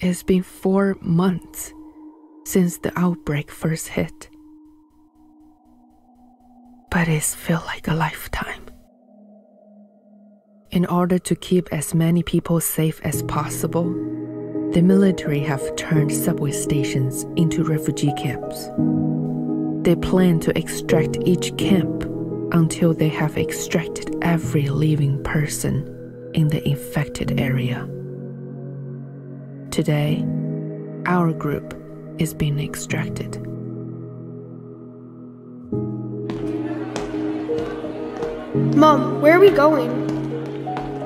It's been four months since the outbreak first hit. But it's felt like a lifetime. In order to keep as many people safe as possible, the military have turned subway stations into refugee camps. They plan to extract each camp until they have extracted every living person in the infected area. Today, our group is being extracted. Mom, where are we going?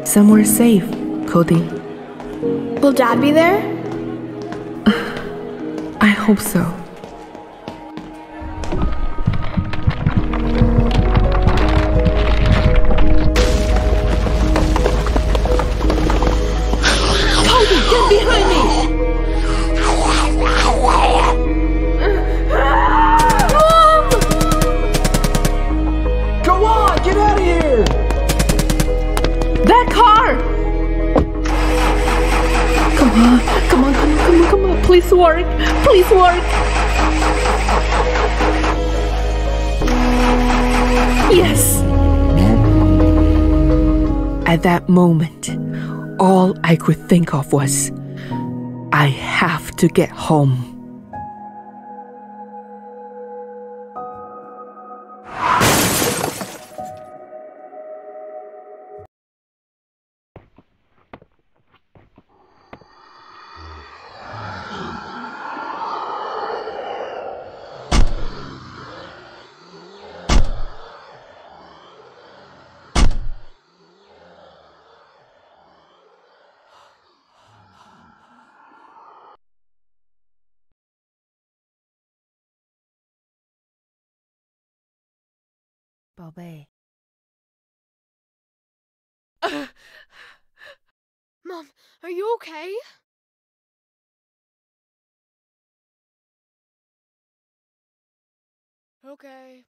Somewhere safe, Cody. Will Dad be there? I hope so. Work. Yes. At that moment, all I could think of was I have to get home. Mom, are you okay? Okay.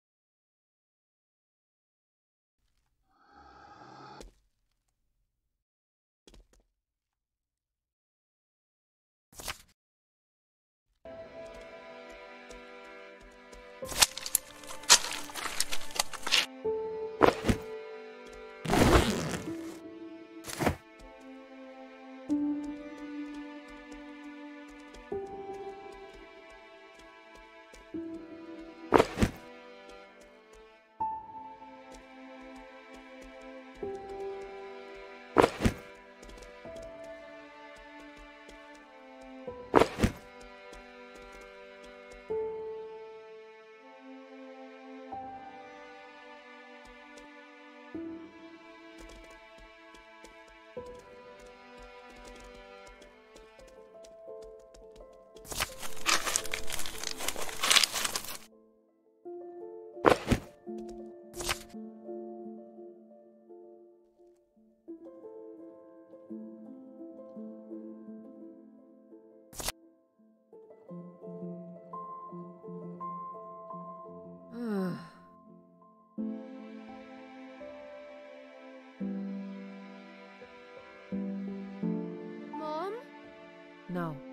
No.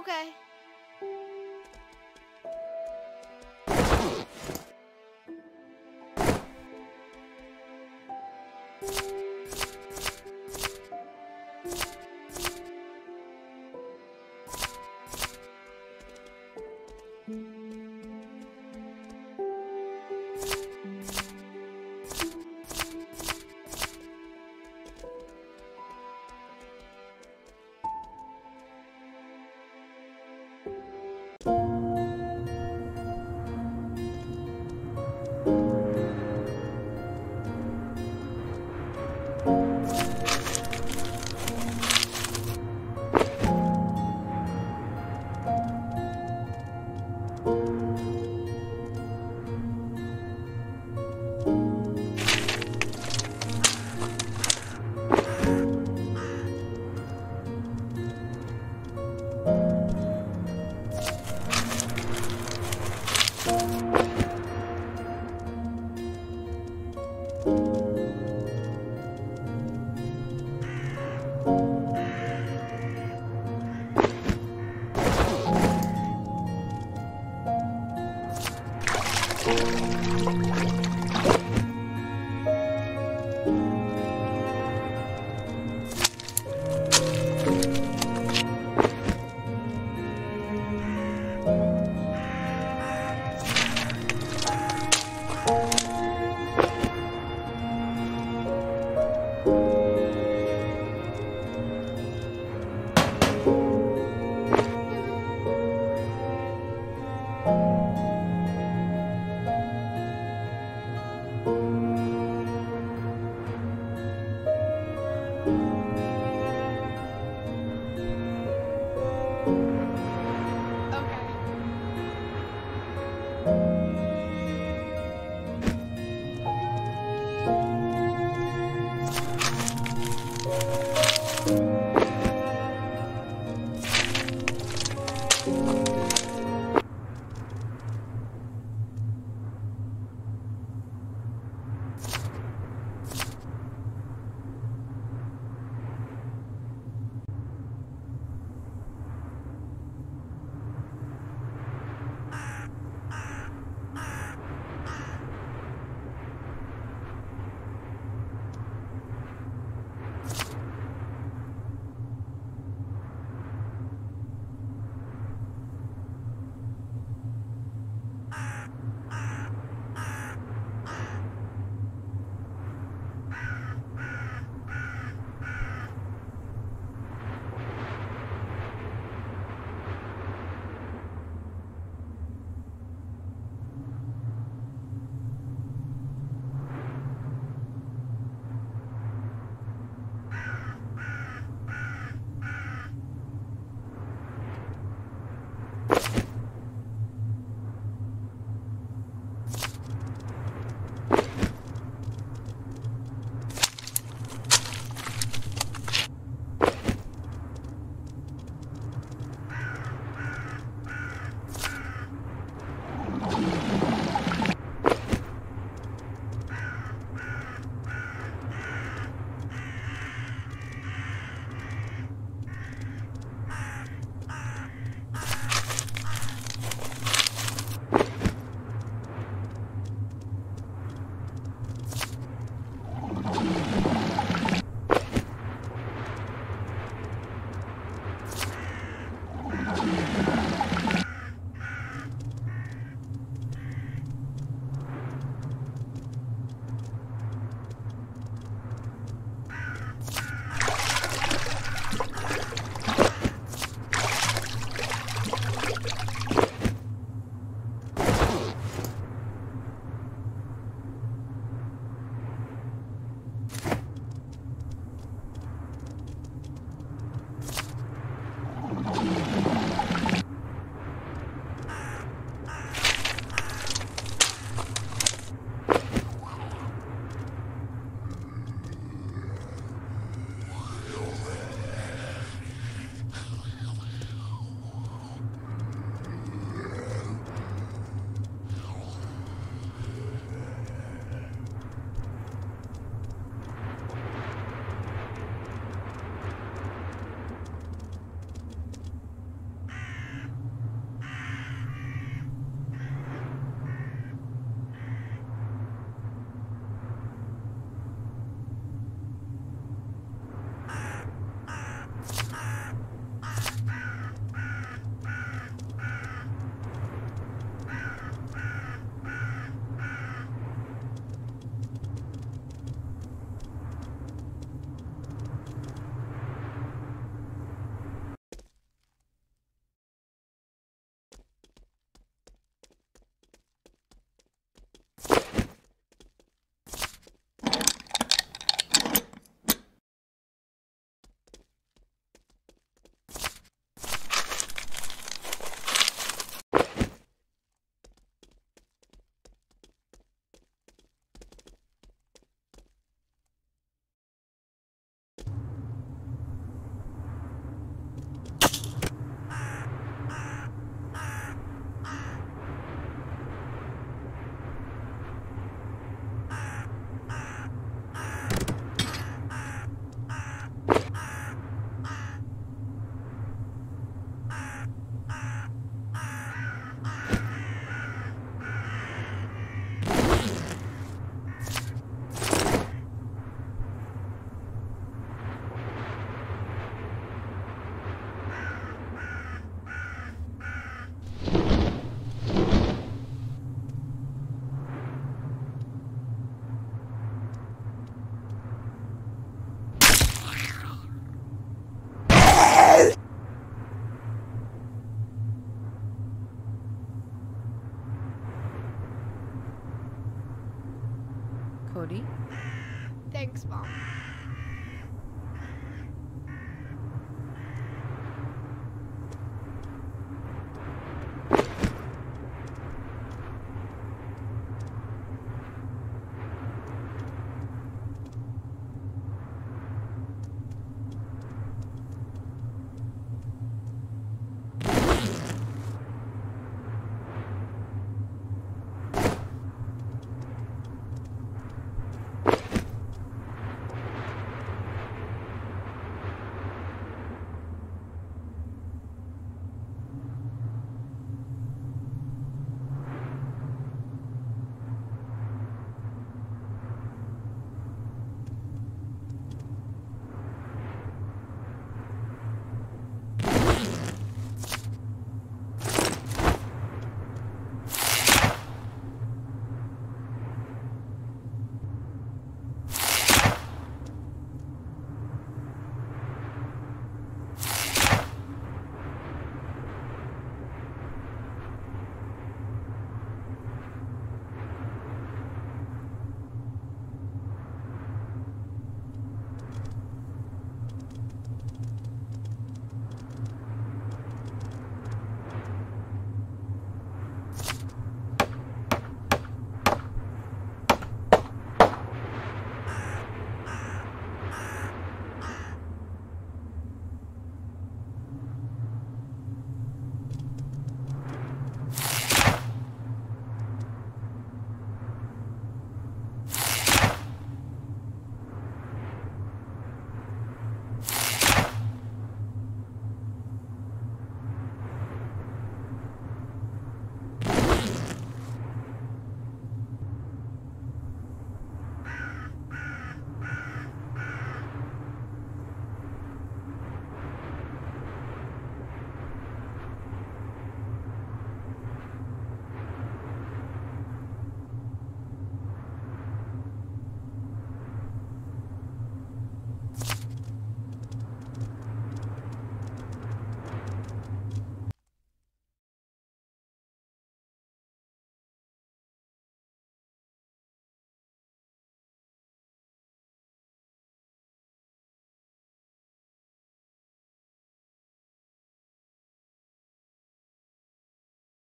Okay.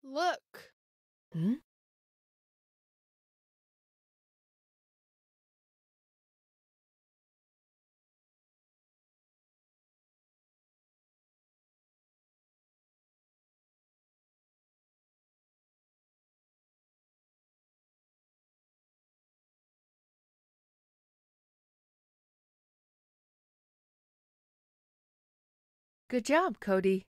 Look. Hmm? Good job, Cody.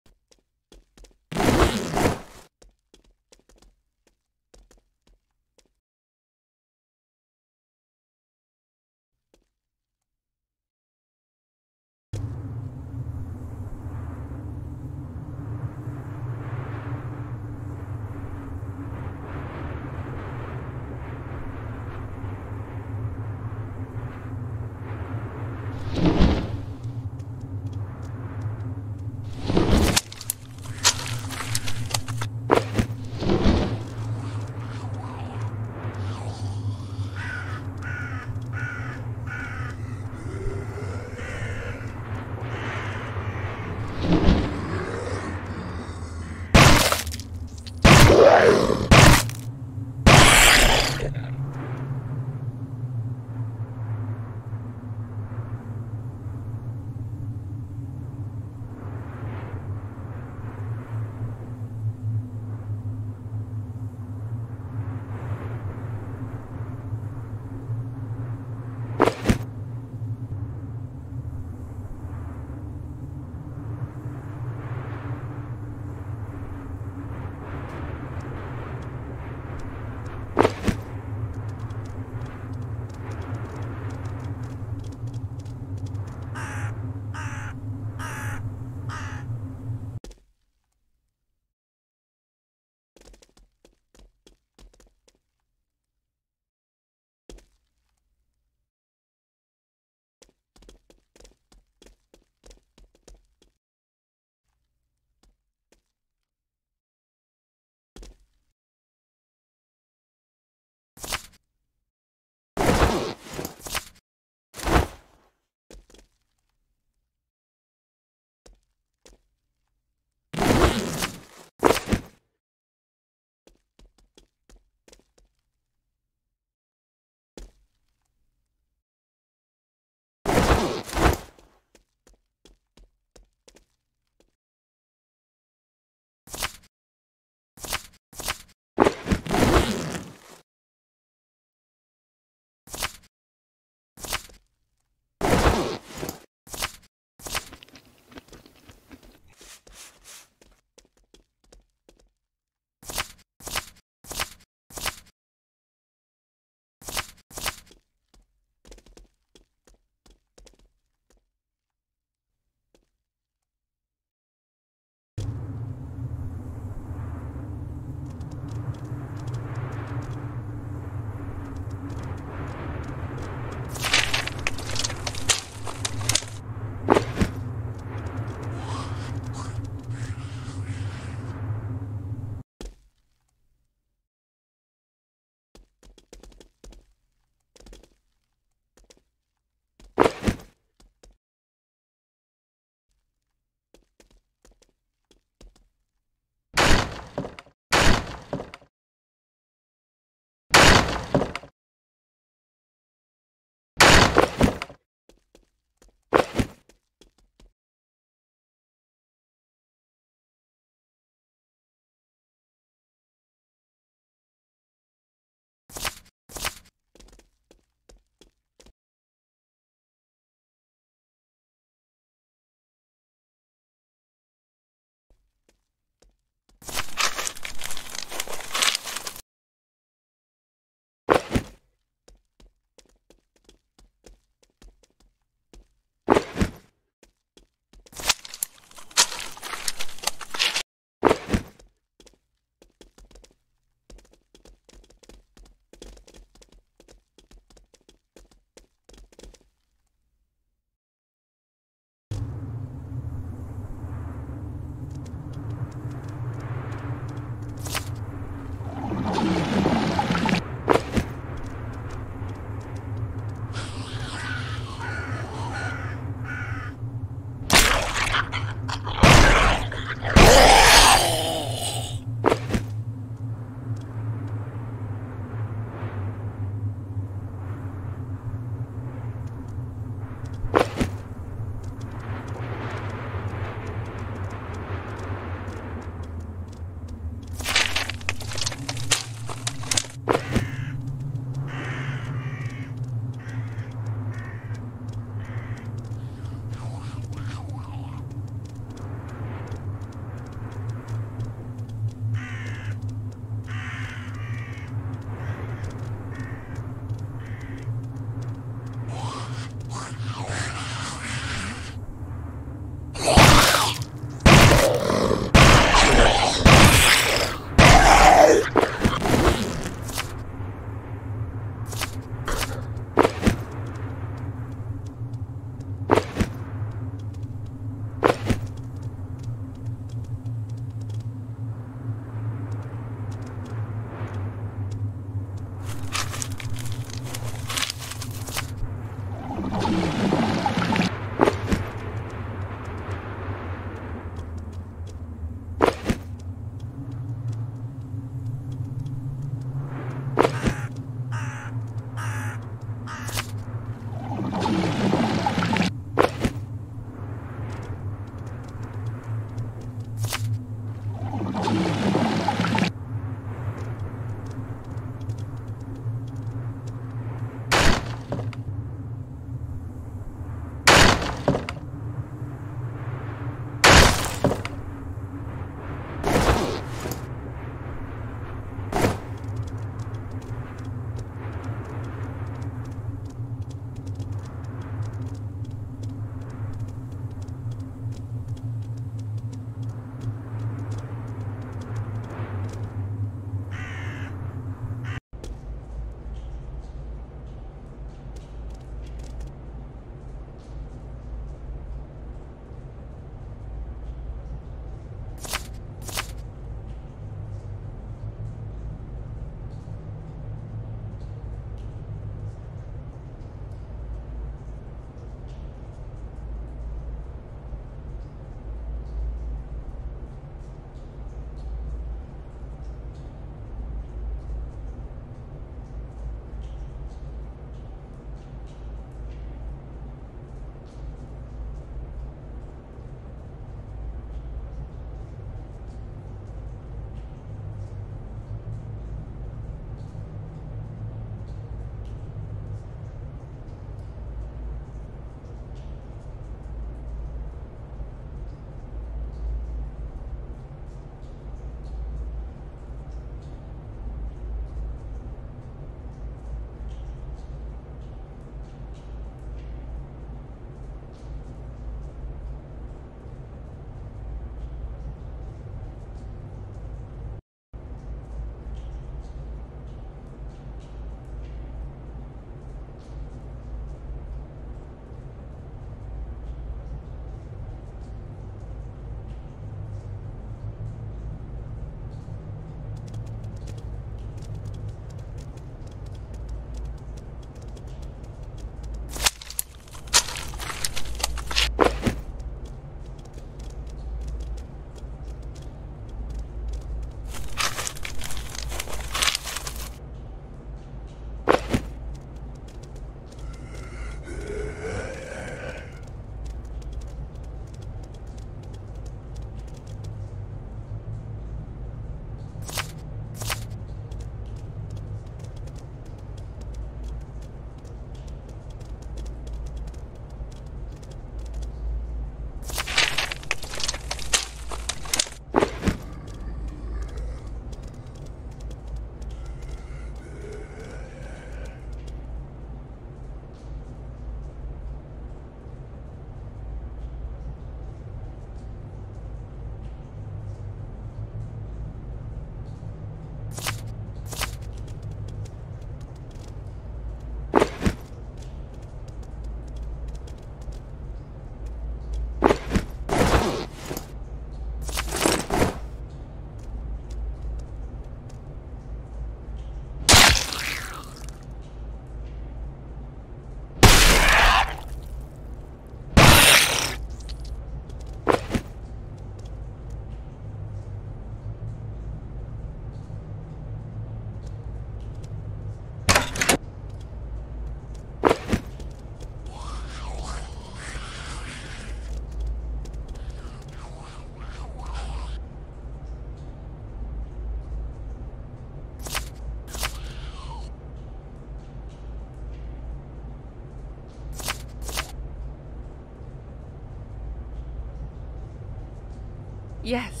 Yes.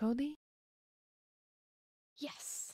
Cody? Yes.